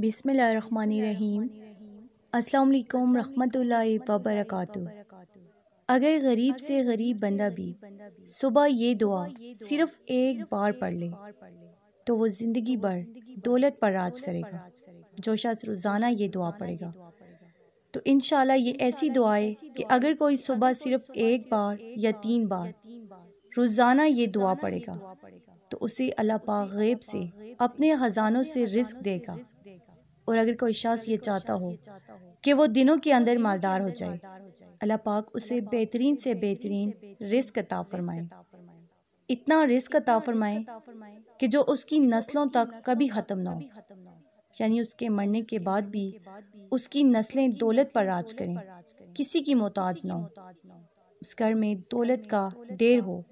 बिसमीम अस्सलाम रहमतुल्लाहि व बरकातुहू अगर गरीब से गरीब बंदा भी सुबह ये दुआ सिर्फ़ एक बार पढ़ ले तो वो ज़िंदगी भर दौलत पर राज करेगा, जो शख्स रोज़ाना ये दुआ पढ़ेगा। तो इन ये ऐसी दुआएँ कि अगर कोई सुबह सिर्फ़ एक बार या तीन बार रोज़ाना ये दुआ पढ़ेगा तो उसे अल्लाह पाक गैब से अपने ख़जानों से रिस्क देगा। और अगर कोई शख्स ये चाहता हो कि वो दिनों के अंदर मालदार हो जाए। अल्लाह पाक उसे बेहतरीन से बेहतरीन रिस्क अता फरमाए। इतना रिस्क अता फरमाए कि जो उसकी नस्लों तक कभी ख़त्म ना हो। यानी उसके मरने के बाद भी उसकी नस्लें दौलत पर राज करें। किसी की मोहताज ना हो। उस घर में दौलत का ढेर हो।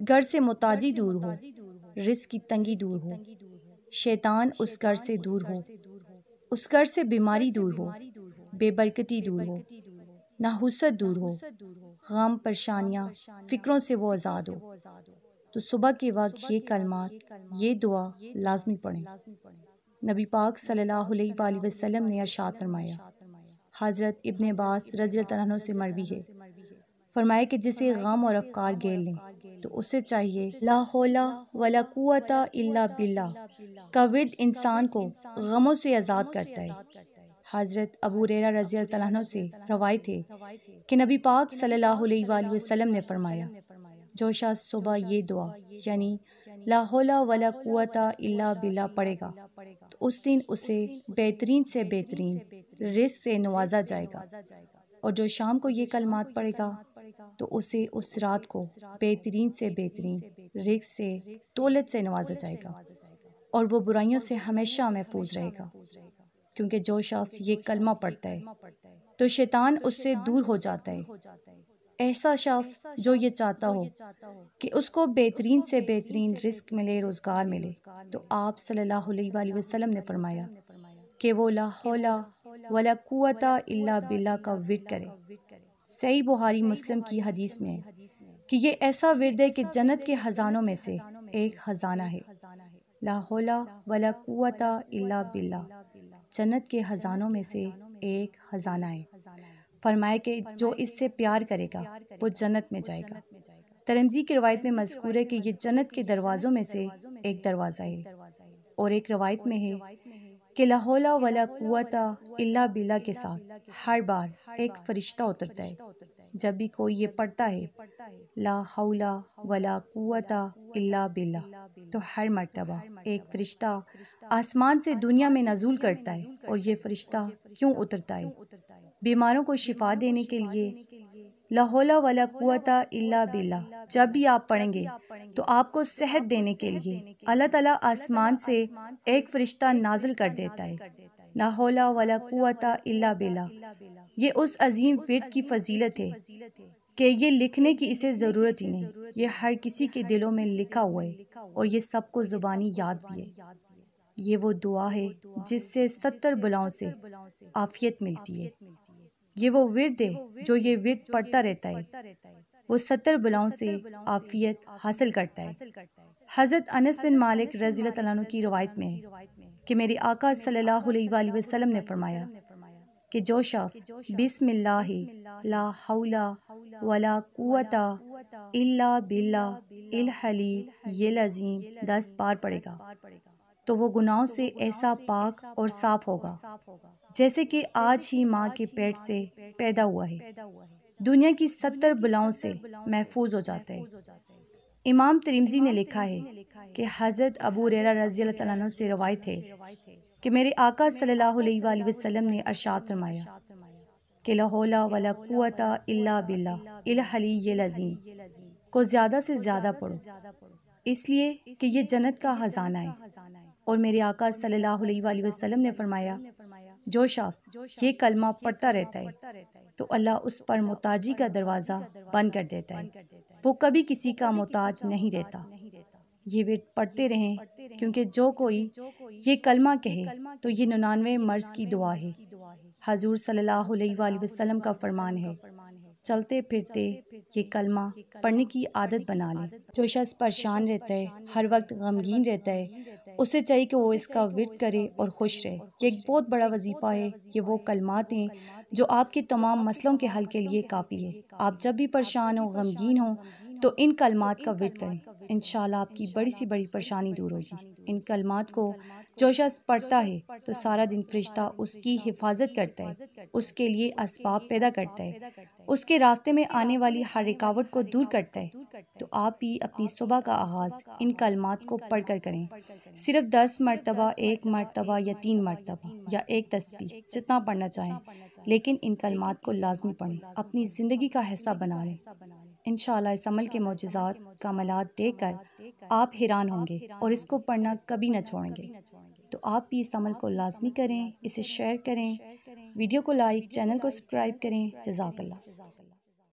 घर से मोहताजी दूर हो। रिस्क की तंगी दूर हो। शैतान उस घर से दूर हो। उस घर से बीमारी दूर हो, बेबरकती दूर हो, नाहुसत दूर हो, गम, परेशानियाँ, फिक्रों से वो आज़ाद हो। तो सुबह के वक्त ये कलमात, ये दुआ लाजमी पढ़ें। नबी पाक सल्लल्लाहु अलैहि वसल्लम ने अरशाद फरमाया, हज़रत इब्ने बास रज़ी तहों से मरवी है। फरमाया कि जिसे गम और अफकार गेल लें तो उसे चाहिए, ला हौला वला कुवता इल्ला बिल्ला का विद इंसान को गमों से आज़ाद करता है। हज़रत अबू रेरा रज़ी तहों से रवायत थे कि नबी पाक सल्लल्लाहु अलैहि वसल्लम ने फरमाया, जो शाह सुबह ये दुआ, यानी लाहौला वला कुवता इल्ला बिल्ला पड़ेगा तो उस दिन उसे बेहतरीन से बेहतरीन रिस्क से नवाजा जाएगा। और जो शाम को ये कलमात पड़ेगा तो उसे उस रात को बेहतरीन से बेहतरीन रिस्क से दौलत से नवाजा जाएगा। और वो बुराइयों से हमेशा महफूज रहेगा, क्योंकि जो शख्स ये कलमा पढ़ता है तो शैतान उससे दूर हो जाता है। ऐसा शख्स जो ये चाहता हो कि उसको बेहतरीन से बेहतरीन रिस्क मिले, रोज़गार मिले तो आप सल्लल्लाहु अलैहि वसल्लम ने फरमाया कि वो ला हौला वला कुवता इल्ला बिल्ला का विद करे। सही बुहारी मुस्लिम की हदीस में कि ये ऐसा विरद है कि जन्नत के ख़जानों में से एक ख़जाना है। ला हौला वला कुवता इल्ला बिल्ला। जन्नत के ख़जानों में से एक ख़जाना है। फरमाए कि जो इससे प्यार करेगा, वो जन्नत में जाएगा। तरमजी की रवायत में मजकूर है कि ये जन्नत के दरवाज़ों में से एक दरवाज़ा है। और एक रवायत में है कि लाहौला वला कुवता इल्ला बिल्ला के साथ हर बार एक फरिश्ता उतरता है। जब भी कोई ये पढ़ता है ला हौला वला कुवता इल्ला बिल्ला तो हर मर्तबा, एक फरिश्ता आसमान से दुनिया में नजूल करता है और ये फरिश्ता क्यों उतरता है? बीमारों को शिफा देने के लिए लाहौला वाला कुवता इल्ला बिल्ला जब भी आप पढ़ेंगे तो आपको सेहत देने के लिए अल्लाह ताला आसमान से एक फरिश्ता नाजिल कर देता है। इल्ला बिल्ला। ये उस अजीम फिट की फजीलत है कि ये लिखने की इसे ज़रूरत ही नहीं। ये हर किसी के दिलों में लिखा हुआ है और ये सबको ज़ुबानी याद भी है। ये वो दुआ है जिससे सत्तर बुलाओं से आफियत मिलती है। ये वो विरद है जो ये विरद पढ़ता रहता है। वो सत्तर बुलाओं से आफियत हासिल करता है। हज़रत अनस बिन मालिक रज़ी तु की रवायत में है कि मेरे आका सल्लल्लाहु अलैहि वसल्लम ने फरमाया कि जो शख्स बिस्मिल्लाह ला हौला वला कुवता इल्ला बिल्ला इल हली ये लजीम दस बार पड़ेगा। तो वो गुनाहों से ऐसा पाक और साफ़ होगा। जैसे कि आज ही माँ के पेट से पैदा हुआ है। दुनिया की सत्तर बुलाओं से महफूज हो जाते हैं। इमाम तरीमजी ने लिखा है कि हज़रत अबू रेरा रज़ी तु से रवायत है कि मेरे आका सल्लल्लाहु अलैहि वसल्लम ने अरशाद फरमाया कि लाहौला वला कुवता इल्ला बिल्ला इल हली ये लजीम को ज़्यादा से ज़्यादा पढ़ो। इसलिए कि ये जन्नत का ख़जाना है। और मेरे आका सल्लल्लाहु अलैहि वसल्लम ने फरमाया जो शख्स ये कलमा पढ़ता रहता है तो अल्लाह उस पर मोताजी का दरवाज़ा बंद कर देता है। वो कभी किसी का मोताज नहीं रहता। ये वे पढ़ते रहें, क्योंकि जो कोई ये कलमा कहे तो ये निन्यानवे मर्ज की दुआ है। हजूर अलैहि वसल्लम का फरमान है, चलते फिरते ये कलमा पढ़ने की आदत बना लें। जो शख्स परेशान रहता है, हर वक्त गमगीन रहता है उसे चाहिए कि वो इसका विरत करे और खुश रहे। ये एक बहुत बड़ा वजीफ़ा है ये वो कलमात हैं जो आपके तमाम मसलों के हल के लिए काफ़ी है। आप जब भी परेशान हो गमगीन हो तो इन कलमात का विरत करें। इन आपकी बड़ी सी बड़ी परेशानी दूर होगी। इन कलमात को जो शख्स पढ़ता है तो सारा दिन फरिश्ता उसकी हिफाजत करता है उसके लिए इसबाब पैदा करता है उसके रास्ते में आने वाली हर रुकावट को दूर करता है। तो आप भी अपनी सुबह का आगाज़ इन कलमात को पढ़ कर। करें। सिर्फ़ दस मरतबा एक मरतबा या तीन मरतबा या एक तस्वीर जितना पढ़ना चाहें। लेकिन इन कलमात को लाजमी पढ़ें। अपनी ज़िंदगी का हिस्सा बना लें इन इस अमल के मोजात कमलात देख कर आप हैरान होंगे और इसको पढ़ना कभी न छोड़ेंगे। तो आप भी इस अमल को लाजमी करें इसे शेयर करें। वीडियो को लाइक चैनल को सब्सक्राइब करें। जजाकल्ला